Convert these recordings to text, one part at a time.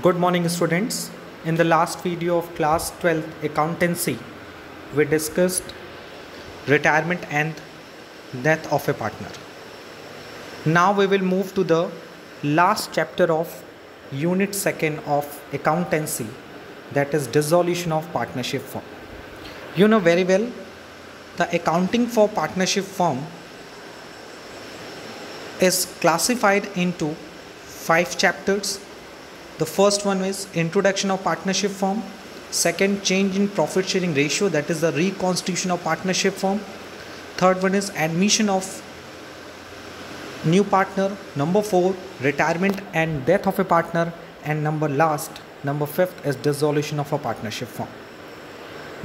Good morning students. In the last video of class 12 accountancy, we discussed retirement and death of a partner. Now we will move to the last chapter of unit second of accountancy that is dissolution of partnership firm. You know very well the accounting for partnership firm is classified into five chapters the first one is introduction of partnership firm. Second, change in profit sharing ratio, that is the reconstitution of partnership firm. Third one is admission of new partner. Number four, retirement and death of a partner. And number last, number fifth is dissolution of a partnership firm.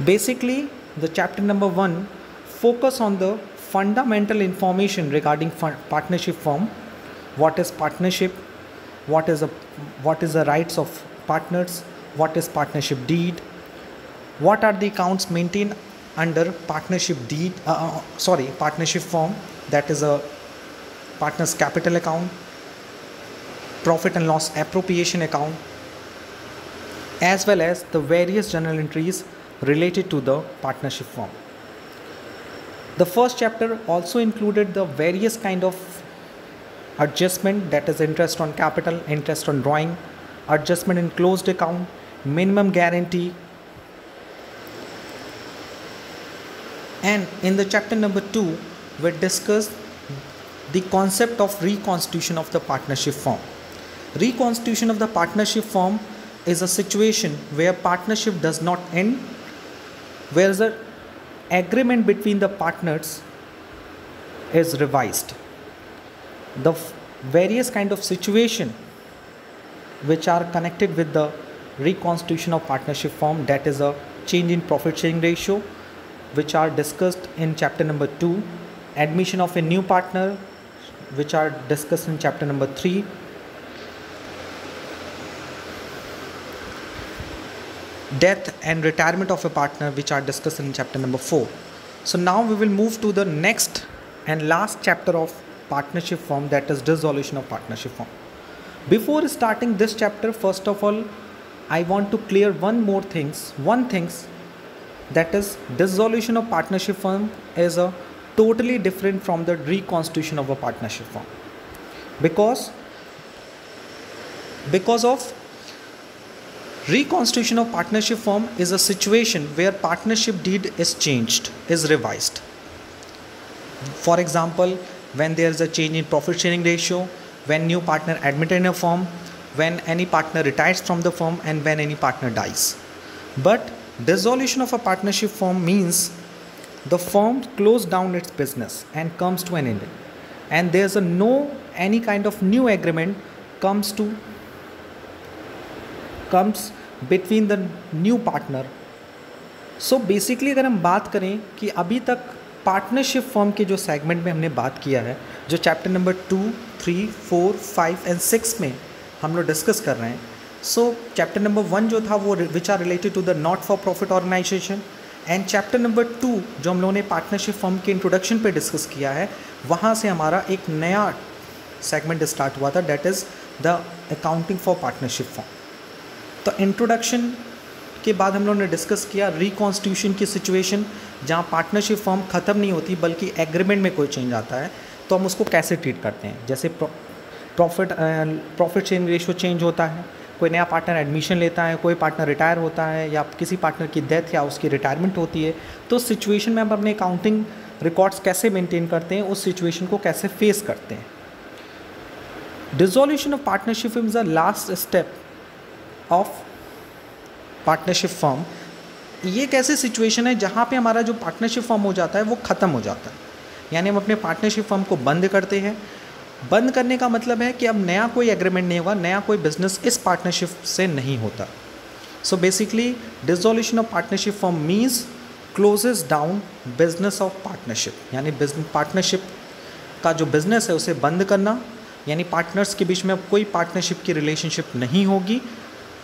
Basically, the chapter number one focus on the fundamental information regarding partnership firm. What is partnership? What is a what is the rights of partners what is partnership deed what are the accounts maintained under partnership deed uh, uh, sorry partnership form that is a partners capital account profit and loss appropriation account as well as the various journal entries related to the partnership form. The first chapter also included the various kind of adjustment that is interest on capital, interest on drawing, adjustment in closed account, minimum guarantee. And in the chapter number 2, we discuss the concept of reconstitution of the partnership firm. Reconstitution of the partnership firm is a situation where partnership does not end, where the agreement between the partners is revised the various kind of situation which are connected with the reconstitution of partnership form that is a change in profit sharing ratio which are discussed in chapter number 2 admission of a new partner which are discussed in chapter number 3 death and retirement of a partner which are discussed in chapter number 4 so now we will move to the next and last chapter of partnership form that is dissolution of partnership form. Before starting this chapter first of all i want to clear one more things one things that is dissolution of partnership firm is a totally different from the reconstitution of a partnership firm because because of reconstitution of partnership firm is a situation where partnership deed is changed is revised. For example when there is a change in profit sharing ratio, when new partner admitted in a firm, when any partner retires from the firm and when any partner dies. But dissolution of a partnership firm means the firm closes down its business and comes to an end. And there's a no any kind of new agreement comes to comes between the new partner. So basically अगर हम बात करें कि अभी तक partnership firm के जो segment में हमने बात किया है, जो chapter number two, three, four, five and six में हम लोग डिस्कस कर रहे हैं। सो चैप्टर नंबर वन जो था वो which are related to the not for profit organisation and chapter number two जो हम लोगों ने पार्टनरशिप फॉर्म के इंट्रोडक्शन पे डिस्कस किया है, वहाँ से हमारा एक नया सेगमेंट स्टार्ट हुआ था that is the accounting for partnership firm तो इंट्रोडक्शन के बाद हम लोगों ने डिस्कस किया रिकॉन्स्टिट्यूशन की सिचुएशन जहाँ पार्टनरशिप फॉर्म ख़त्म नहीं होती, बल्कि एग्रीमेंट में कोई चेंज आता है तो हम उसको कैसे ट्रीट करते हैं? जैसे profit profit sharing ratio change होता है, कोई नया पार्टनर एडमिशन लेता है, कोई पार्टनर रिटायर होता है, या किसी पार्टनर की डेथ या उसकी रिटायरमेंट होती है तो उस सिचुएशन में हम अपने अकाउंटिंग रिकॉर्ड्स कैसे मेंटेन करते हैं, उस सिचुएशन को कैसे फेस करते हैं? Dissolution of partnership is the last step of partnership firm ये एक ऐसी सिचुएशन है जहाँ पे हमारा जो पार्टनरशिप फॉर्म हो जाता है, वो ख़त्म हो जाता है। यानी हम अपने पार्टनरशिप फॉर्म को बंद करते हैं। बंद करने का मतलब है कि अब नया कोई एग्रीमेंट नहीं होगा, नया कोई बिज़नेस इस पार्टनरशिप से नहीं होता। So basically dissolution of partnership firm means closes down business of partnership यानी पार्टनरशिप का जो बिज़नेस है, उसे बंद करना। यानी पार्टनर्स के बीच में अब कोई पार्टनरशिप की रिलेशनशिप नहीं होगी।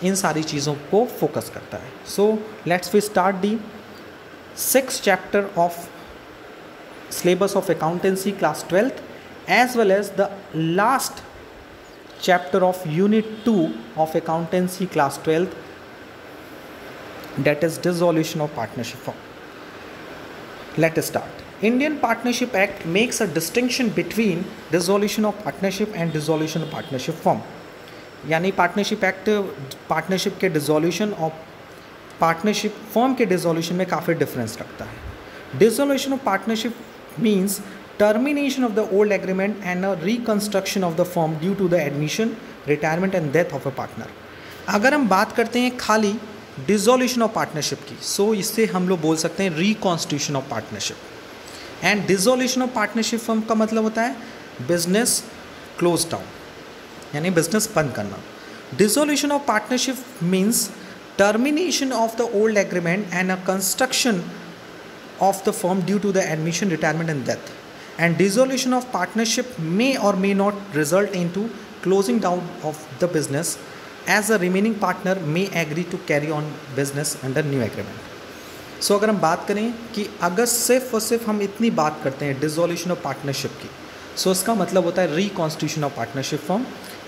इन सारी चीज़ों को फोकस करता है। So let's we start the six chapter of syllabus of accountancy class twelfth as well as the last chapter of unit two of accountancy class twelfth that is dissolution of partnership firm let start Indian partnership act makes a distinction between dissolution of partnership and dissolution partnership firm यानी partnership act partnership के dissolution और partnership firm के dissolution में काफ़ी difference रखता है। Dissolution of partnership means of the old agreement and a reconstruction of the firm due to the admission, retirement and death of a partner अगर हम बात करते हैं खाली डिजोल्यूशन ऑफ़ पार्टनरशिप की सो so इससे हम लोग बोल सकते हैं reconstitution of partnership and dissolution of partnership firm का मतलब होता है बिज़नेस क्लोज डाउन यानी बिज़नेस बंद करना। Dissolution of partnership means termination of the old agreement and a construction of the firm due to the admission retirement and death and of partnership may और may not result in to closing down of the business as a remaining partner may agree to carry on business under new agreement so अगर हम बात करें कि अगर सिर्फ़ और सिर्फ़ हम इतनी बात करते हैं डिजोल्यूशन ऑफ़ पार्टनरशिप की सो so इसका मतलब होता है reconstitution of partnership firm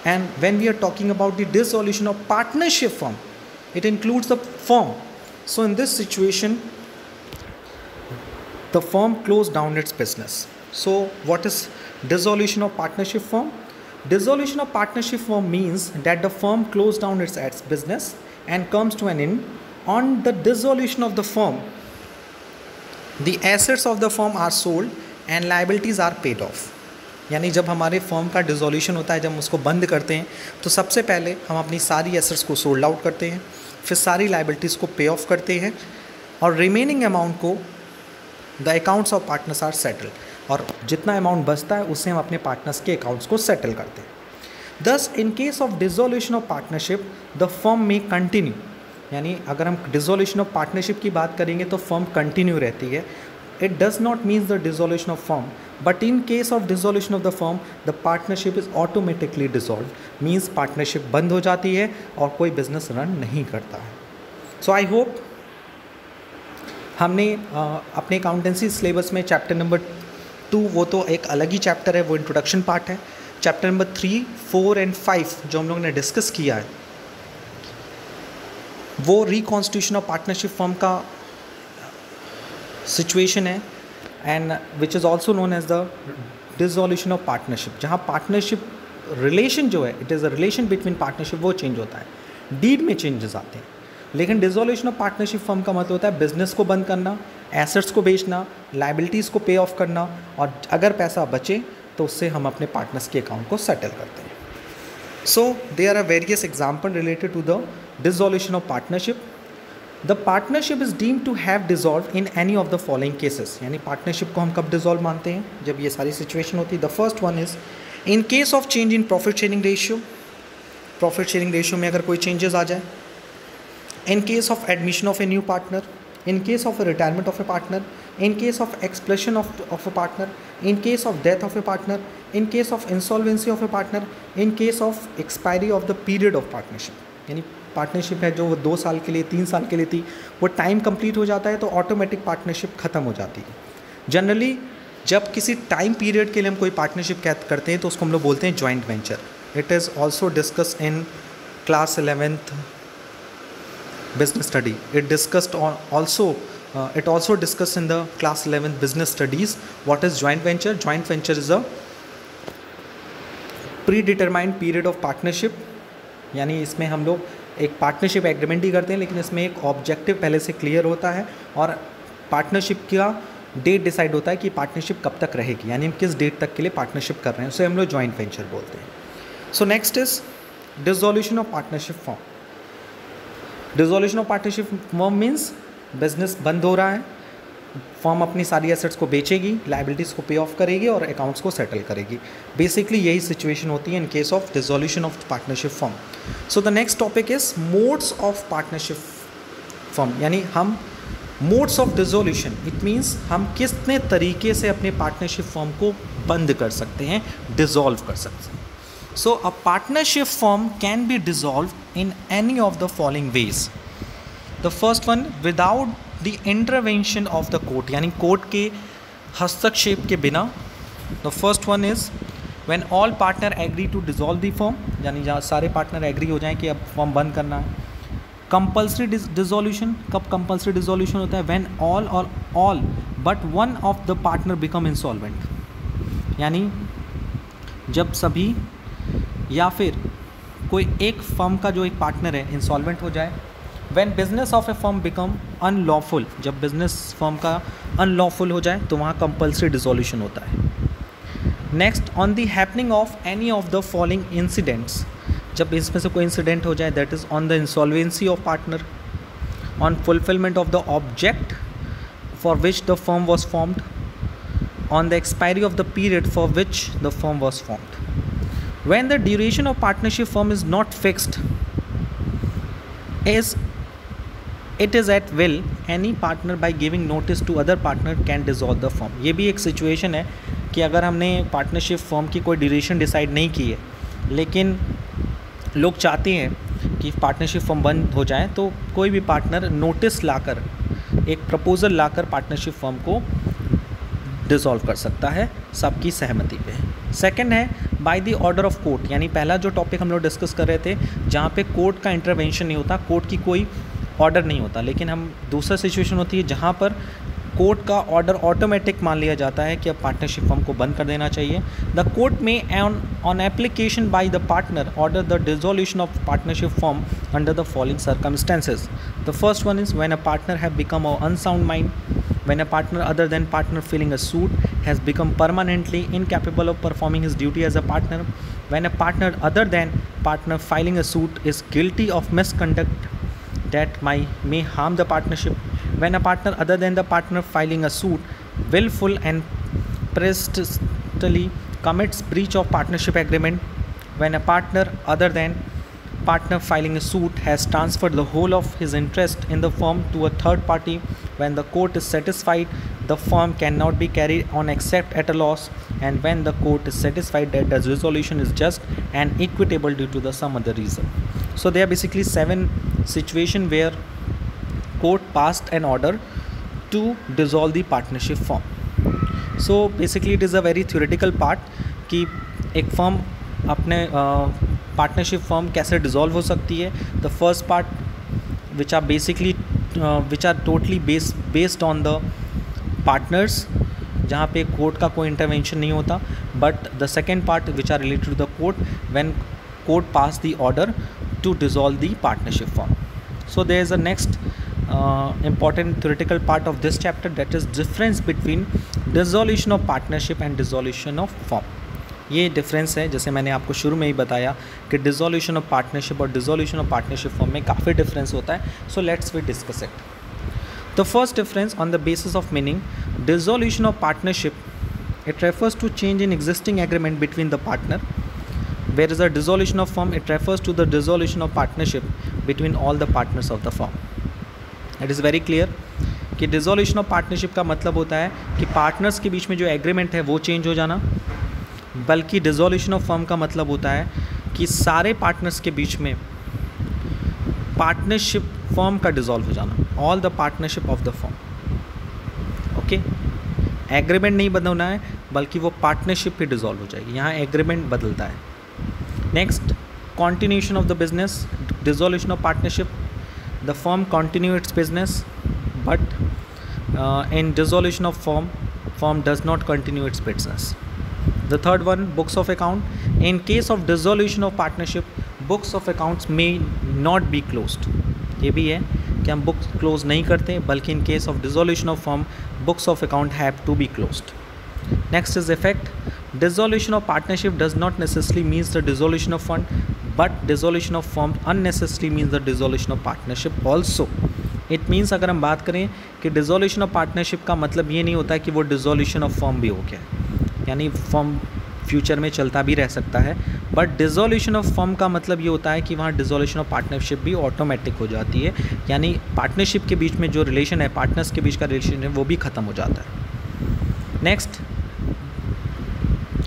And when we are talking about the dissolution of partnership firm, it includes the firm. So in this situation, the firm closed down its business. So what is dissolution of partnership firm? Dissolution of partnership firm means that the firm closed down its business and comes to an end. On the dissolution of the firm, the assets of the firm are sold and liabilities are paid off. यानी जब हमारे form का dissolution होता है, जब हम उसको बंद करते हैं तो सबसे पहले हम अपनी सारी एसेट्स को सोल्ड आउट करते हैं, फिर सारी लाइबिलिटीज़ को पे ऑफ़ करते हैं और रिमेनिंग अमाउंट को the accounts of partners are settle और जितना अमाउंट बचता है, उससे हम अपने पार्टनर्स के अकाउंट्स को सेटल करते हैं। Thus in case of dissolution of partnership the firm में कंटिन्यू यानी अगर हम डिजोल्यूशन ऑफ़ पार्टनरशिप की बात करेंगे तो फर्म कंटिन्यू रहती है। It does not means the dissolution of firm but in case of dissolution of the firm the partnership is automatically dissolve means partnership बंद हो जाती है और कोई बिज़नेस रन नहीं करता। है सो आई होप हमने अपने अकाउंटेंसी सिलेबस में चैप्टर नंबर टू वो तो एक अलग ही चैप्टर है, वो इंट्रोडक्शन पार्ट है। Chapter number three four and five जो हम लोग ने डिस्कस किया है, वो रिकॉन्स्टिट्यूशन ऑफ़ पार्टनरशिप फॉर्म का सिचुएशन है and which is also known as the dissolution of partnership जहाँ पार्टनरशिप रिलेशन जो है it is a relation between partnership वो चेंज होता है। डीड में चेंजेस आते हैं। लेकिन डिजोल्यूशन ऑफ़ पार्टनरशिप फर्म का मतलब होता है बिज़नेस को बंद करना एसेट्स को बेचना लाइबिलिटीज़ को पे ऑफ़ करना, और अगर पैसा बचे तो उससे हम अपने पार्टनर्स के अकाउंट को सेटल करते हैं। So they are a various example related to the dissolution of partnership the partnership is deem to have dissolve in any of the following cases यानी पार्टनरशिप को हम कब डिजॉल्व मानते हैं? जब ये सारी सिचुएशन होती है the first one is in case of change in profit sharing ratio profit sharing ratio में अगर कोई चेंजेस आ जाए in case of admission of a new partner in case of retirement of a partner in case of expression of of a partner in case of death of a partner in case of insolvency of a partner in case of expiry of the period of partnership यानी partnership है जो वो दो साल के लिए, तीन साल के लिए थी, वो टाइम कंप्लीट हो जाता है तो ऑटोमेटिक पार्टनरशिप ख़त्म हो जाती है। जनरली जब किसी टाइम पीरियड के लिए हम कोई पार्टनरशिप कैद करते हैं तो उसको हम लोग बोलते हैं joint venture it is also discuss in class eleventh business study it discussed also it also discuss in the class eleventh business studies what is joint venture joint venture is a predetermined period of partnership यानी इसमें हम लोग एक partnership agreement ही करते हैं, लेकिन इसमें एक ऑब्जेक्टिव पहले से क्लियर होता है और पार्टनरशिप का डेट डिसाइड होता है कि पार्टनरशिप कब तक रहेगी, यानी हम किस डेट तक के लिए पार्टनरशिप कर रहे हैं, उसे हम लोग ज्वाइंट वेंचर बोलते हैं। So next is dissolution of partnership firm dissolution of partnership firm means business बंद हो रहा है फॉर्म अपनी सारी एसेट्स को बेचेगी लाइबिलिटीज़ को पे ऑफ़ करेगी और अकाउंट्स को सेटल करेगी। बेसिकली यही सिचुएशन होती है in case of dissolution of partnership firm so the next topic is modes of partnership firm यानी हम modes of dissolution it means हम कितने तरीके से अपने पार्टनरशिप फॉर्म को बंद कर सकते हैं डिजोल्व कर सकते हैं। So a partnership firm can be dissolved in any of the following ways the first one without the intervention of the court यानी कोर्ट के हस्तक्षेप के बिना the first one is when all partner agree to dissolve the firm यानी जहाँ सारे partner agree हो जाएँ कि अब फॉर्म बंद करना है। कंपल्सरी डिजोल्यूशन कब कंपल्सरी डिजोल्यूशन होता है? वैन ऑल और all but one of the partner become insolvent यानी जब सभी या फिर कोई एक फर्म का जो एक पार्टनर है इंसॉल्वेंट हो जाए when business of a firm become unlawful जब बिज़नेस फर्म का अनलॉफुल हो जाए तो वहाँ कंपल्सरी डिजोल्यूशन होता है next on the happening of any of the following incidents जब इसमें से कोई इंसिडेंट हो जाए that is on the insolvency of partner on fulfilment of the object for which the firm was formed on the expiry of the period for which the firm was formed. When the duration of partnership firm is not fixed, is it is at will any partner by giving notice to other partner can dissolve the firm ये भी एक सिचुएशन है कि अगर हमने partnership form की कोई ड्यूरेशन डिसाइड नहीं की है, लेकिन लोग चाहते हैं कि पार्टनरशिप फॉर्म बंद हो जाए तो कोई भी पार्टनर नोटिस लाकर, एक प्रपोज़ल लाकर पार्टनरशिप फॉर्म को डिज़ोल्व कर सकता है। सबकी सहमति पे। सेकंड है by the order of court यानी पहला जो टॉपिक हम लोग डिस्कस कर रहे थे, जहाँ पे कोर्ट का इंटरवेंशन नहीं होता कोर्ट की कोई ऑर्डर नहीं होता, लेकिन हम दूसरा सिचुएशन होती है जहाँ पर कोर्ट का ऑर्डर ऑटोमेटिक मान लिया जाता है कि अब पार्टनरशिप फर्म को बंद कर देना चाहिए। द कोर्ट में on on application by the partner order the dissolution of partnership firm under the following circumstances the first one is when a partner have become a unsound mind when a partner other than partner filling a suit has become permanently incapable of performing his duty as a partner, when a partner other than partner filing a suit is guilty of misconduct that may harm the partnership. When a partner other than the partner filing a suit willful and persistently commits breach of partnership agreement when a partner other than partner filing a suit has transferred the whole of his interest in the firm to a third party when the court is satisfied the firm cannot be carried on except at a loss. And when the court is satisfied that the resolution is just and equitable due to the some other reason so, there are basically seven situation where court passed an order to dissolve the partnership firm so, basically, it is a very theoretical part कि एक firm अपने partnership firm कैसे dissolve हो सकती है? The first part which are basically which are totally base based on the partners जहाँ पे court का कोई इंटरवेंशन नहीं होता. But the second part which are related to the court when court pass the order to dissolve the partnership firm so there is a next uh, important theoretical part of this chapter that is difference between dissolution of partnership and dissolution of firm ये difference है जैसे मैंने आपको शुरू में ही बताया कि डिजोल्यूशन ऑफ़ पार्टनरशिप और डिजोल्यूशन ऑफ़ पार्टनरशिप फॉर्म में काफ़ी डिफरेंस होता है so let's we discuss it the first difference on the basis of meaning dissolution of partnership it refers to change in existing agreement between the partner whereas a dissolution of firm? It refers to the dissolution of partnership between all the partners of the firm. It is very clear कि dissolution of partnership का मतलब होता है कि partners के बीच में जो एग्रीमेंट है, वो चेंज हो जाना। बल्कि डिजोल्यूशन ऑफ़ फर्म का मतलब होता है कि सारे पार्टनर्स के बीच में पार्टनरशिप फर्म का डिज़ोल्व हो जाना। All the partnership of the firm okay agreement नहीं बदलना है, बल्कि वो पार्टनरशिप ही डिज़ोल्व हो जाएगी। यहाँ एग्रीमेंट बदलता है। Next continuation of the business dissolution of partnership the firm continue its business but in dissolution of firm firm does not continue its business The third one, books of account. In case of dissolution of partnership, books of accounts may not be closed. ये भी है कि हम books close नहीं करते बल्कि in case of dissolution of firm books of account have to be closed next is effect dissolution of partnership does not necessarily means the dissolution of fund, but dissolution of firm unnecessarily means the dissolution of partnership also. It means अगर हम बात करें कि dissolution of partnership का मतलब ये नहीं होता कि वो डिजोल्यूशन ऑफ़ फॉर्म भी हो गया। यानी फॉर्म फ्यूचर में चलता भी रह सकता है बट डिजोल्यूशन ऑफ़ फॉर्म का मतलब ये होता है कि वहाँ डिजोल्यूशन ऑफ़ पार्टनरशिप भी ऑटोमेटिक हो जाती है। यानी पार्टनरशिप के बीच में जो रिलेशन है पार्टनर्स के बीच का रिलेशन है, वो भी ख़त्म हो जाता है। Next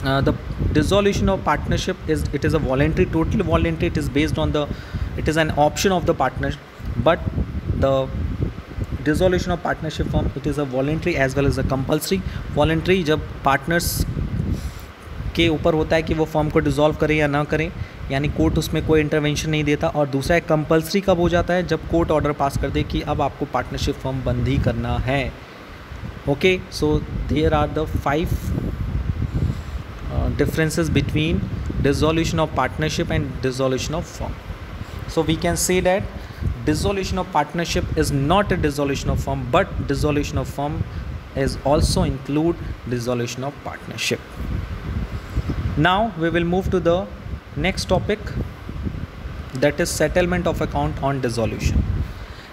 the dissolution of partnership is it is a voluntary totally voluntary it is based on the it is an option of the partner but the dissolution of partnership firm it is a voluntary as well as a compulsory voluntary जब partners के ऊपर होता है कि वो form को dissolve करें या ना करें, यानी कोर्ट उसमें कोई इंटरवेंशन नहीं देता और दूसरा एक कंपलसरी कब हो जाता है? जब कोर्ट ऑर्डर पास कर दे कि अब आपको पार्टनरशिप फॉर्म बंद ही करना है। Okay so there are the five differences between dissolution of partnership and dissolution of firm so we can say that dissolution of partnership is not a dissolution of firm but dissolution of firm is also include dissolution of partnership. Now we will move to the next topic that is settlement of account on dissolution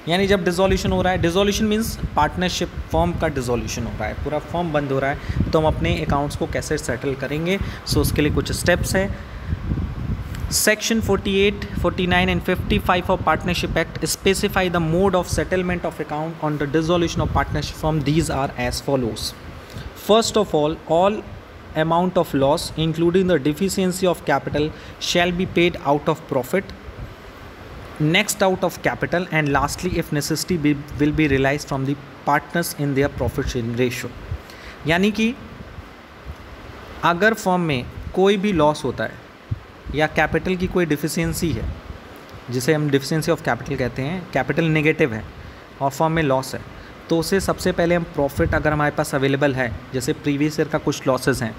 यानी जब डिजोल्यूशन हो रहा है dissolution means partnership form का dissolution हो रहा है। पूरा फॉर्म बंद हो रहा है तो हम अपने अकाउंट्स को कैसे सेटल करेंगे? सो उसके लिए कुछ स्टेप्स है। Section 48, 49 and 55 of partnership act specify the mode of settlement of account on the dissolution of partnership firm these are as follows first of all all amount of loss including the deficiency of capital shall be paid out of profit. Next out of capital and lastly if necessity be, will be realized from the partners in their profit sharing ratio. यानी कि अगर form में कोई भी loss होता है या capital की कोई डिफिशियंसी है जिसे हम डिफिशियंसी ऑफ़ कैपिटल कहते हैं कैपिटल नेगेटिव है और फॉर्म में लॉस है तो उसे सबसे पहले हम प्रॉफिट अगर हमारे पास अवेलेबल है जैसे प्रीवियस ईयर का कुछ लॉसेस हैं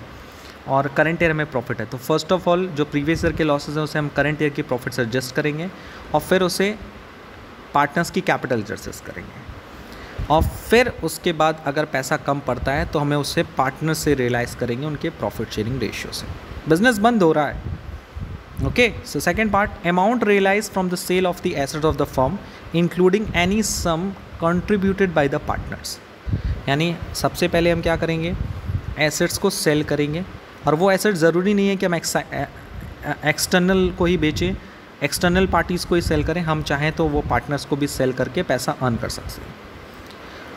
और करंट ईयर में प्रॉफिट है। तो फ़र्स्ट ऑफ़ ऑल जो प्रीवियस ईयर के लॉसेज हैं, उसे हम करंट ईयर की प्रॉफिट से एडजस्ट करेंगे और फिर उसे पार्टनर्स की कैपिटल एडजस्ट करेंगे। और फिर उसके बाद अगर पैसा कम पड़ता है तो हमें उसे पार्टनर से रियलाइज़ करेंगे उनके प्रॉफिट शेयरिंग रेशियो से। बिज़नेस बंद हो रहा है। Okay so second part amount realise from the sale of the asset of the firm including any sum contributed by the partners यानी सबसे पहले हम क्या करेंगे? एसेट्स को सेल करेंगे। और वो एसेट ज़रूरी नहीं है कि हम एक्सटर्नल को ही बेचें। एक्सटर्नल पार्टीज़ को ही सेल करें। हम चाहें तो वो पार्टनर्स को भी सेल करके पैसा अर्न कर सकते हैं।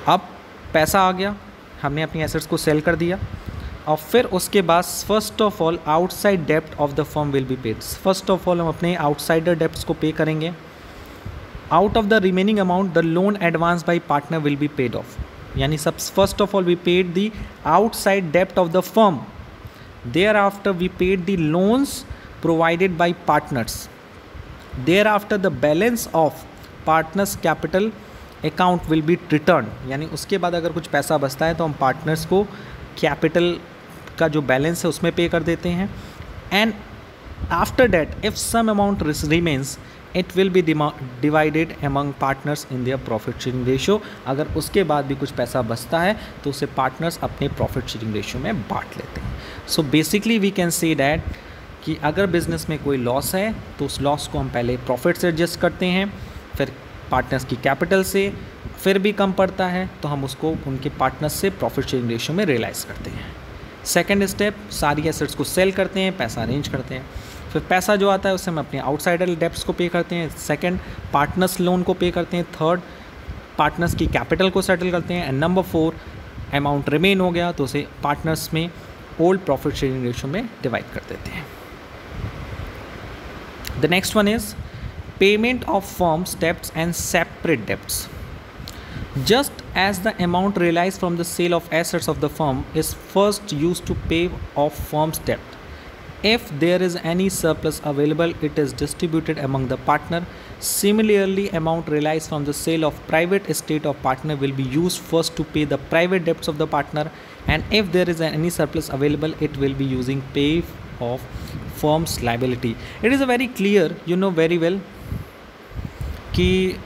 अब पैसा आ गया। हमने अपनी एसेट्स को सेल कर दिया। और फिर उसके बाद first of all outside dept of the firm will be paid first of all हम अपने आउटसाइडर डेप्ट को पे करेंगे। Out of the remaining amount the loan advance by partner will be paid off यानी सब first of all we paid the outside dept of the firm Thereafter, we paid the loans provided by partners. Thereafter, the balance of partners capital account will be return यानी उसके बाद अगर कुछ पैसा बचता है तो हम पार्टनर्स को कैपिटल का जो बैलेंस है उसमें पे कर देते हैं and after that if some amount remains it will be divided among partners in their profit sharing ratio अगर उसके बाद भी कुछ पैसा बचता है तो उसे पार्टनर्स अपने प्रॉफिट शेयरिंग रेशियो में बांट लेते हैं। So basically we can say that कि अगर बिज़नेस में कोई लॉस है तो उस लॉस को हम पहले प्रॉफिट से एडजस्ट करते हैं, फिर पार्टनर्स की कैपिटल से फिर भी कम पड़ता है तो हम उसको उनके पार्टनर्स से प्रॉफिट शेयरिंग रेशियो में रियलाइज़ करते हैं। सेकेंड स्टेप सारी एसेट्स को सेल करते हैं, पैसा अरेंज करते हैं। फिर पैसा जो आता है उससे हम अपने आउटसाइडर डेप्स को पे करते हैं। सेकेंड पार्टनर्स लोन को पे करते हैं। थर्ड पार्टनर्स की कैपिटल को सेटल करते हैं। And number four amount remain हो गया तो उसे पार्टनर्स में ओल्ड प्रॉफिट शेयरिंग रेशियो में डिवाइड कर देते हैं। The next one is payment of forms dept and separate dept just as the amount realized from the sale of assets of the firm is first used to pay off firm's debt If there is any surplus available, it is distributed among the partner. Similarly, amount realized from the sale of private estate of partner will be used first to pay the private debts of the partner and if there is any surplus available, it will be using pay of firm's liability. It is a very clear, you know very well कि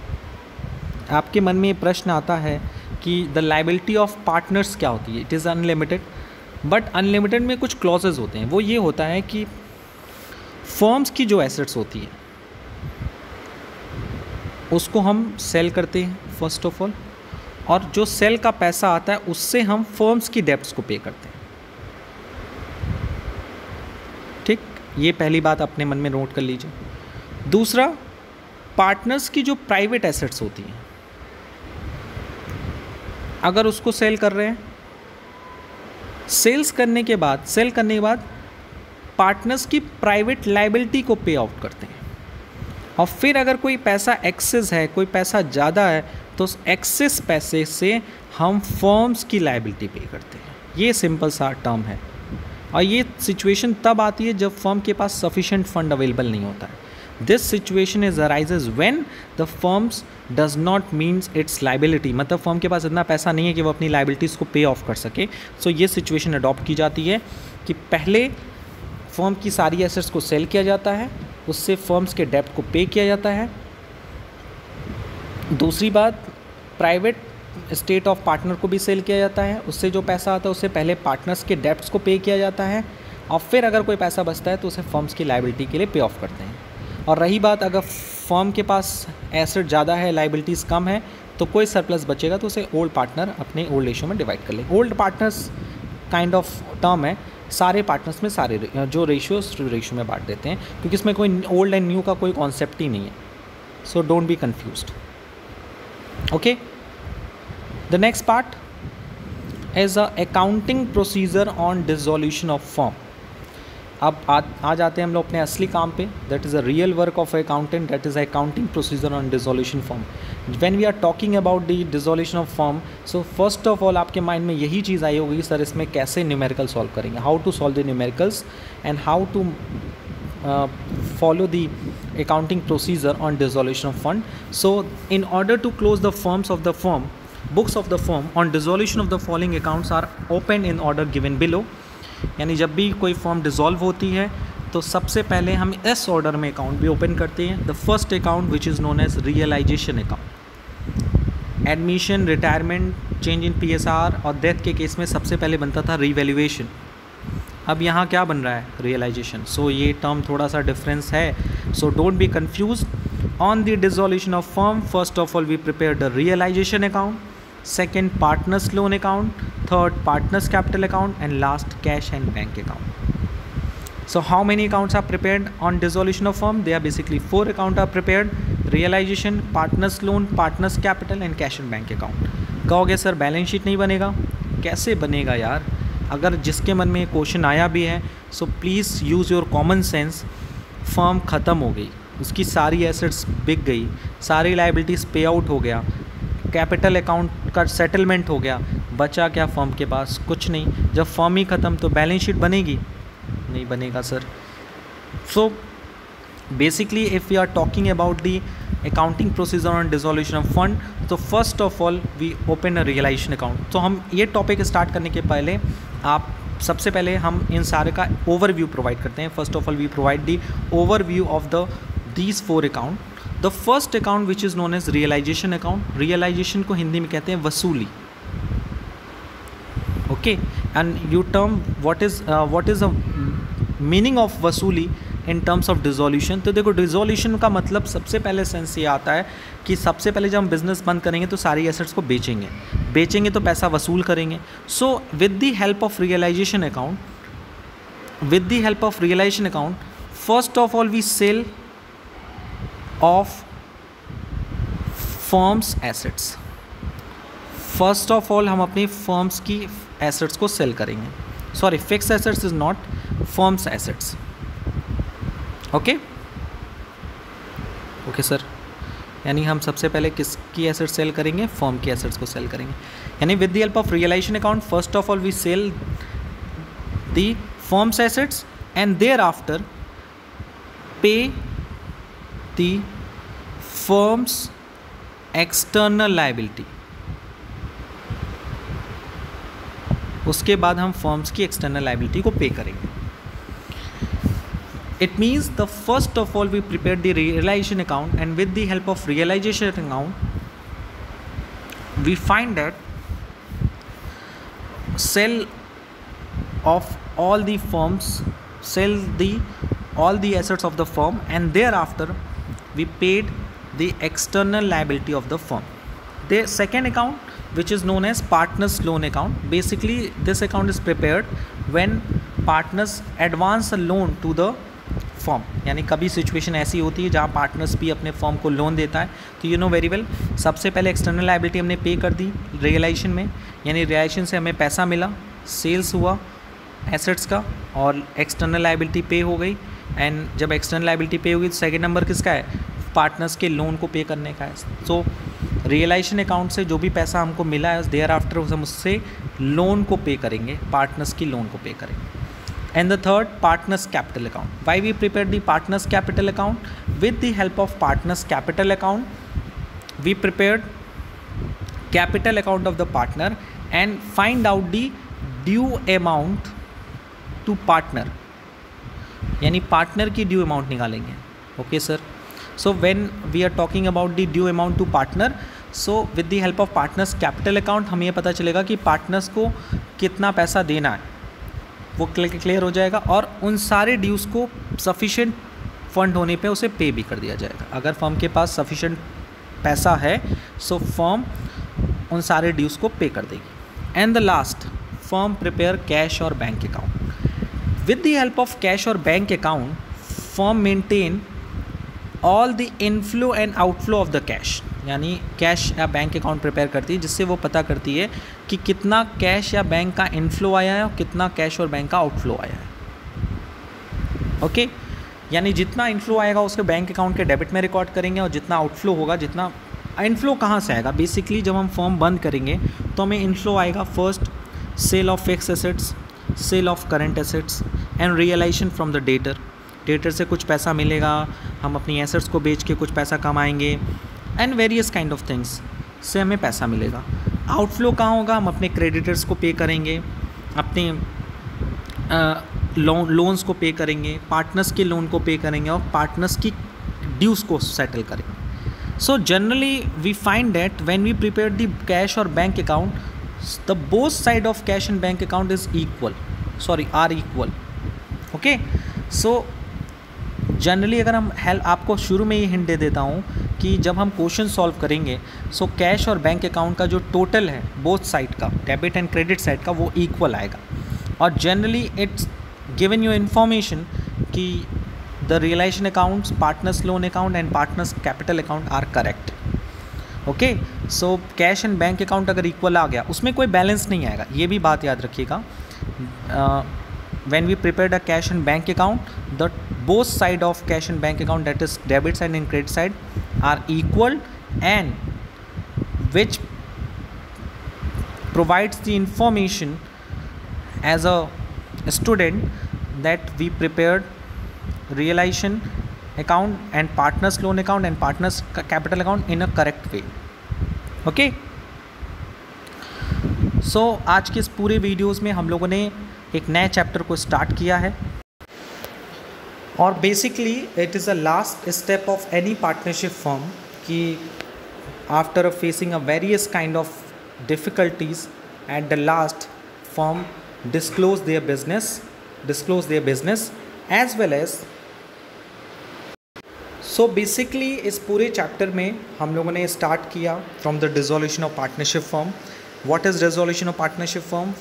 आपके मन में ये प्रश्न आता है कि the liability of partners क्या होती है it is unlimited but unlimited में कुछ क्लॉजेज होते हैं। वो ये होता है कि फॉर्म्स की जो एसेट्स होती है, उसको हम सेल करते हैं फ़र्स्ट ऑफ़ ऑल और जो सेल का पैसा आता है, उससे हम फर्म्स की डेप्स को पे करते हैं। ठीक? ये पहली बात अपने मन में नोट कर लीजिए। दूसरा पार्टनर्स की जो प्राइवेट एसेट्स होती हैं, अगर उसको सेल कर रहे हैं सेल्स करने के बाद, सेल करने के बाद पार्टनर्स की प्राइवेट लाइबिलिटी को पे आउट करते हैं। और फिर अगर कोई पैसा एक्सेस है, कोई पैसा ज़्यादा है तो उस एक्सेस पैसे से हम फॉर्म्स की लाइबिलिटी पे करते हैं। ये सिंपल सा टर्म है। और ये सिचुएशन तब आती है जब फर्म के पास सफिशेंट फंड अवेलेबल नहीं होता है। This situation is arises when the firms does not means its liability मतलब फर्म के पास इतना पैसा नहीं है कि वो अपनी लाइबिलिटीज़ को पे ऑफ़ कर सके। सो so, ये सिचुएशन अडॉप्ट की जाती है कि पहले फर्म की सारी एसेट्स को सेल किया जाता है उससे फर्म्स के डेप्ट को पे किया जाता है। दूसरी बात प्राइवेट स्टेट ऑफ़ पार्टनर को भी सेल किया जाता है उससे जो पैसा आता है उससे पहले पार्टनर्स के डेप्ट को पे किया जाता है और फिर अगर कोई पैसा बचता है तो उसे फर्म्स की लाइबिलिटी के लिए पे ऑफ़ करते हैं। और रही बात, अगर फर्म के पास एसेट ज़्यादा है लाइबिलिटीज़ कम है तो कोई सरप्लस बचेगा तो उसे ओल्ड पार्टनर अपने ओल्ड रेशियो में डिवाइड कर ले। Old partners kind of term है, सारे पार्टनर्स में सारे जो रेशियो रेशियो में बांट देते हैं, क्योंकि इसमें कोई ओल्ड एंड न्यू का कोई कॉन्सेप्ट ही नहीं है। So don't be confuse okay the next part as a accounting procedure on dissolution of form अब आ, आ जाते हैं हम लोग अपने असली काम पे। That is a real work of accountant that is accounting procedure on dissolution form when we are talking about the dissolution of form so first of all आपके माइंड में यही चीज़ आई होगी सर इसमें कैसे न्यूमेरिकल सॉल्व करेंगे? How to solve the numericals and how to follow the accounting procedure on dissolution of fund so in order to close the forms of the form books of the form on dissolution of the following accounts are open in order given below यानी जब भी कोई form dissolve होती है तो सबसे पहले हम इस ऑर्डर में अकाउंट भी ओपन करते हैं। The first account which is known as realisation account admission retirement change in PSR और डेथ के केस में सबसे पहले बनता था रीवैल्यूएशन अब यहाँ क्या बन रहा है? रियलाइजेशन सो so, ये टर्म थोड़ा सा डिफरेंस है। So don't be confuse on the dissolution of firm first of all we prepare the realisation account second partners loan account third partners capital account and last cash and bank account so how many accounts are prepare on dissolution of firm they are basically four account are prepare realisation partners loan partners capital and cash and bank account कहोगे, sir balance sheet नहीं बनेगा? कैसे बनेगा यार? अगर जिसके मन में क्वेश्चन आया भी है so please use your common sense firm ख़त्म हो गई। उसकी सारी एसेट्स बिक गई। सारी लाइबिलिटीज़ पे आउट हो गया। कैपिटल अकाउंट का सेटलमेंट हो गया, बचा क्या फर्म के पास? कुछ नहीं। जब फर्म ही ख़त्म तो बैलेंस शीट बनेगी? नहीं बनेगा, sir. So basically if you are talking about the accounting procedure on dissolution of fund तो first of all we open a realisation account तो हम ये टॉपिक स्टार्ट करने के पहले, आप सबसे पहले हम इन सारे का ओवरव्यू प्रोवाइड करते हैं। First of all we provide the overview of the these four account the first account which is known as realisation account realisation को हिंदी में कहते हैं वसूली। Okay and you term what is what is a meaning of वसूली in terms of dissolution तो देखो dissolution का मतलब सबसे पहले सेंस ये आता है कि सबसे पहले जब हम बिज़नेस बंद करेंगे तो सारी एसेट्स को बेचेंगे। बेचेंगे तो पैसा वसूल करेंगे। So with the help of realisation account with the help of realisation account first of all we sale of firms assets first of all हम अपनी फर्म्स की एसेट्स को सेल करेंगे। Sorry fix assets is not firms assets okay okay sir यानी हम सबसे पहले किसकी एसेट सेल करेंगे? फर्म की एसेट्स को सेल करेंगे। यानी with the help of realisation account first of all we sell the firms assets and thereafter pay the firm's external liability उसके बाद हम फर्म्स की एक्सटर्नल लाइबिलिटी को पे करेंगे। It means the first of all we prepare the realisation account and with the help of realisation account we find that sell of all the firms, sell the, all the assets of the firm and thereafter we paid the external liability of the firm. The second account which is known as partners loan account basically this account is prepared when partners advance a loan to the form यानी कभी situation ऐसी होती है जहाँ partners भी अपने form को loan देता है तो यू नो वेरी वेल सबसे पहले एक्सटर्नल लाइबिलिटी हमने पे कर दी रियलाइजेशन में यानी रियलाइजेशन से हमें पैसा मिला सेल्स हुआ एसेट्स का और एक्सटर्नल लाइबिलिटी पे हो गई एंड जब एक्सटर्नल लाइबिलिटी पे होगी तो सेकेंड नंबर किसका है? पार्टनर्स के लोन को पे करने का है। सो so, रियलाइजेशन अकाउंट से जो भी पैसा हमको मिला है देयर आफ्टर हम उससे लोन को पे करेंगे। पार्टनर्स की लोन को पे करेंगे। And the third partners capital account why we prepare the partners capital account with the help of partners capital account we prepare capital account of the partner and find out the due amount to partner यानी partner की due amount निकालेंगे। Okay sir so when we are talking about the due amount to partner so with the help of partners capital account हमें ये पता चलेगा कि partners को कितना पैसा देना है। वो क्लियर हो जाएगा और उन सारे ड्यूज़ को सफिशेंट फंड होने पे उसे पे भी कर दिया जाएगा। अगर फर्म के पास सफिशेंट पैसा है सो फर्म उन सारे ड्यूज़ को पे कर देगी। And the last firm prepare cash और bank account with the help of cash or bank account, firm maintain all the inflow and outflow of the cash यानी cash या bank account prepare करती है, जिससे वो पता करती है कि कितना कैश या बैंक का इनफ्लो आया है और कितना कैश और बैंक का आउटफ्लो आया है। ओके यानी जितना इनफ्लो आएगा, उसके बैंक अकाउंट के डेबिट में रिकॉर्ड करेंगे और जितना आउटफ्लो होगा, जितना इनफ्लो कहाँ से आएगा? बेसिकली जब हम फॉर्म बंद करेंगे तो हमें इनफ्लो आएगा first sale of fix assets sale of current assets and realisation from the debtor debtor से कुछ पैसा मिलेगा, हम अपनी एसेट्स को बेच के कुछ पैसा कमाएँगे and various kind of things से हमें पैसा मिलेगा। आउटफ्लो कहाँ होगा? हम अपने क्रेडिटर्स को पे करेंगे, अपने लोन लोन्स को पे करेंगे पार्टनर्स के लोन को पे करेंगे और पार्टनर्स की ड्यूज़ को सेटल करेंगे। So generally we find that when we prepare the cash और bank account the both side of cash and bank account is equal. Sorry, are equal. Okay so generally अगर हम help आपको शुरू में ही hint दे देता हूँ कि जब हम क्वेश्चन सॉल्व करेंगे सो कैश और बैंक अकाउंट का जो टोटल है बोथ साइड का डेबिट एंड क्रेडिट साइड का, वो इक्वल आएगा. और generally its given you information कि the realisation accounts partners loan account and partners capital account are correct okay so cash and bank account अगर equal आ गया, उसमें कोई बैलेंस नहीं आएगा। ये भी बात याद रखिएगा। When we prepare a cash and bank account the both side of cash and bank account that is debit side and credit side are equal and which provides the information as a student that we prepare realisation account and partners, loan account and partners capital account in a correct way. Okay so आज के इस पूरे videos में हम लोगों ने एक नए चैप्टर को स्टार्ट किया है। और basically it is a last step of any partnership form कि after facing a various kind of difficulties at the last form disclose their business disclose their business as well as so basically इस पूरे chapter में हम लोगों ने start किया from the dissolution of partnership form what is dissolution of partnership form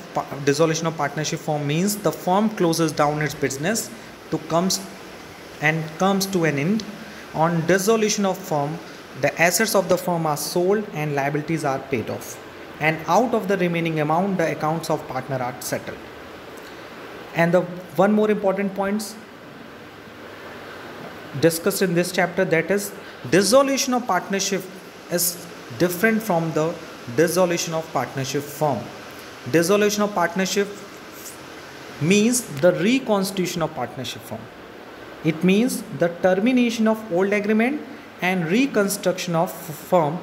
dissolution of partnership form means the form closes down its business to comes and comes to an end on dissolution of form the assets of the form are sold and liabilities are paid off and out of the remaining amount the accounts of partner are settled and the one more important points discussed in this chapter that is dissolution of partnership is different from the dissolution of partnership firm dissolution of partnership means the reconstitution of partnership firm it means the termination of old agreement and reconstruction of firm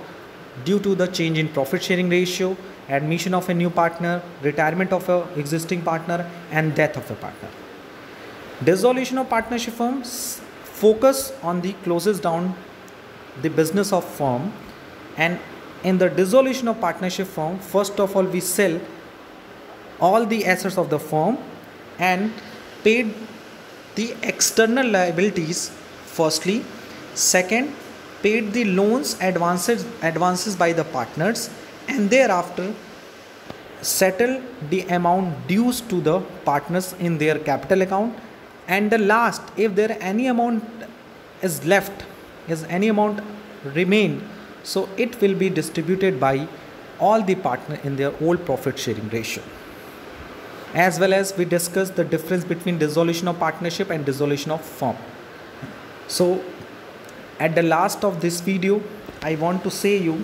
due to the change in profit sharing ratio admission of a new partner retirement of a existing partner and death of a partner. Dissolution of partnership firms focus on the closes down the business of firm. And in the dissolution of partnership firm first of all we sell all the assets of the firm and paid the external liabilities firstly. Second paid the loans advances advances by the partners. And thereafter settle the amount dues to the partners in their capital account and the last if there any amount is left is any amount remain so it will be distributed by all the partner in their old profit sharing ratio. As well as we discussed the difference between dissolution of partnership and dissolution of firm. So at the last of this video i want to say you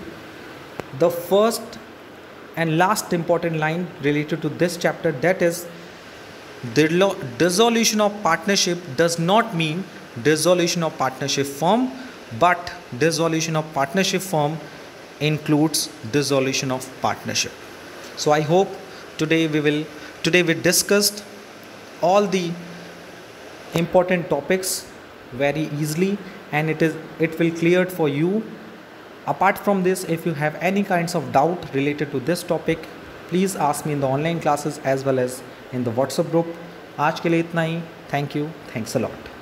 the first and last important line related to this chapter that is dissolution of partnership does not mean dissolution of partnership firm but dissolution of partnership firm includes dissolution of partnership. So i hope today we will today we discussed all the important topics very easily and it is it will clear for you. Apart from this if you have any kinds of doubt related to this topic please ask me in the online classes as well as in the WhatsApp group आज के लिए इतना ही. Thank you thanks a lot